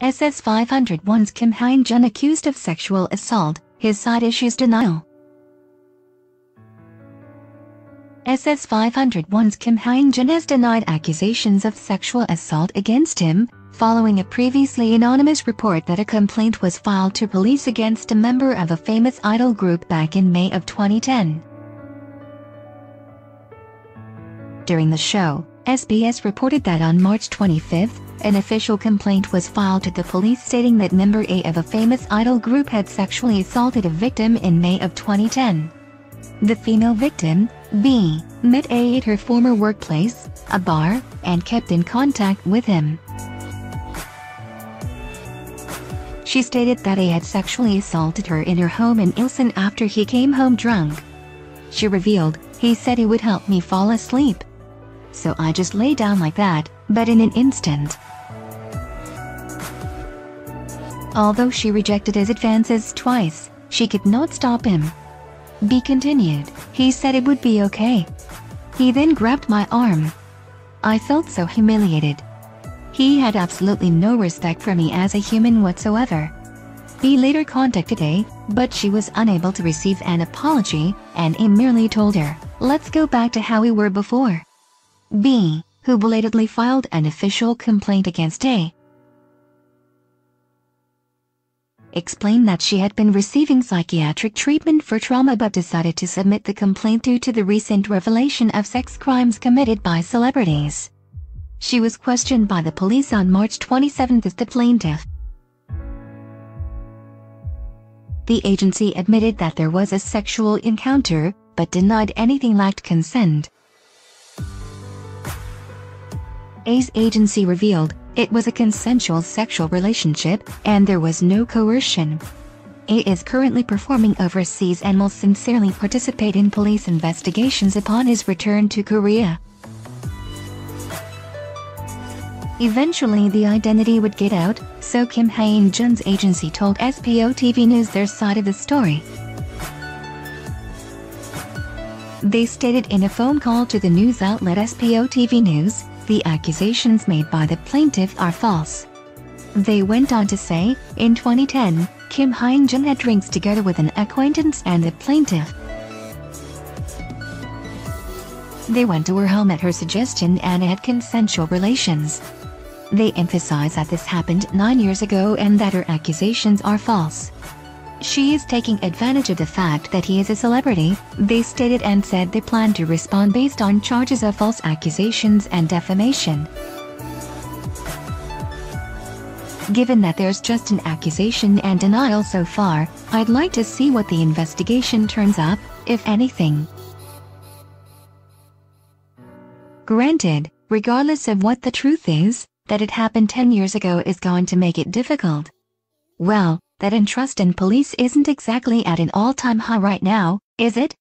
SS501's Kim Hyung-jun accused of sexual assault, his side issues denial. SS501's Kim Hyung-jun has denied accusations of sexual assault against him, following a previously anonymous report that a complaint was filed to police against a member of a famous idol group back in May of 2010. During the show, SBS reported that on March 25, an official complaint was filed to the police stating that member A of a famous idol group had sexually assaulted a victim in May of 2010. The female victim, B, met A at her former workplace, a bar, and kept in contact with him. She stated that A had sexually assaulted her in her home in Ilsan after he came home drunk. She revealed, he said he would help me fall asleep. So I just lay down like that, but in an instant, Although she rejected his advances twice, she could not stop him. B continued, he said it would be okay. He then grabbed my arm. I felt so humiliated. He had absolutely no respect for me as a human whatsoever. B later contacted A, but she was unable to receive an apology, and A merely told her, let's go back to how we were before. B, who belatedly filed an official complaint against A, explained that she had been receiving psychiatric treatment for trauma but decided to submit the complaint due to the recent revelation of sex crimes committed by celebrities. She was questioned by the police on March 27 as the plaintiff. The agency admitted that there was a sexual encounter, but denied anything lacked consent. Ace agency revealed, it was a consensual sexual relationship, and there was no coercion. A is currently performing overseas and will sincerely participate in police investigations upon his return to Korea. Eventually the identity would get out, so Kim Hyung-jun's agency told SPOTV News their side of the story. They stated in a phone call to the news outlet SPOTV News, the accusations made by the plaintiff are false. They went on to say, in 2010, Kim Hyung-jun had drinks together with an acquaintance and the plaintiff. They went to her home at her suggestion and had consensual relations. They emphasize that this happened nine years ago and that her accusations are false. She is taking advantage of the fact that he is a celebrity, they stated and said they plan to respond based on charges of false accusations and defamation. Given that there's just an accusation and denial so far, I'd like to see what the investigation turns up, if anything. Granted, regardless of what the truth is, that it happened 10 years ago is going to make it difficult. Well, that in trust in police isn't exactly at an all-time high right now, is it?